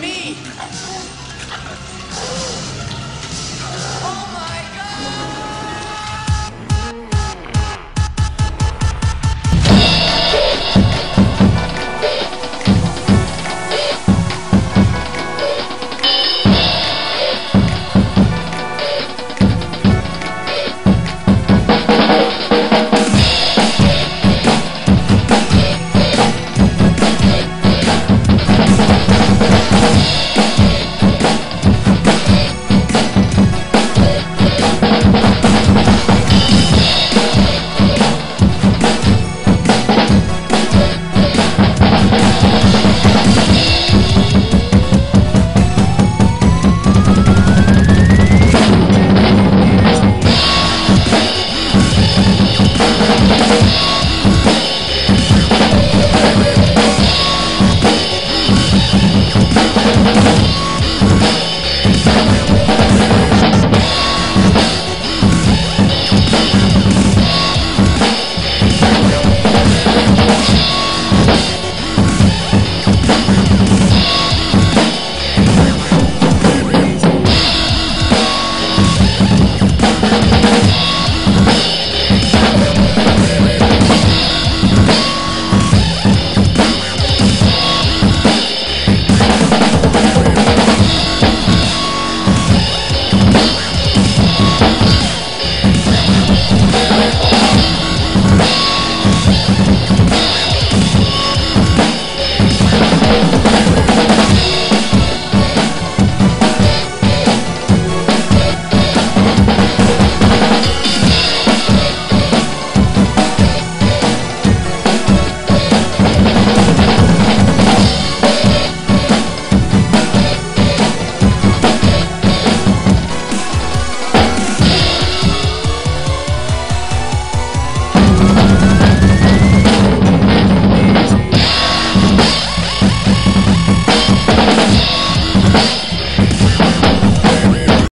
me. Música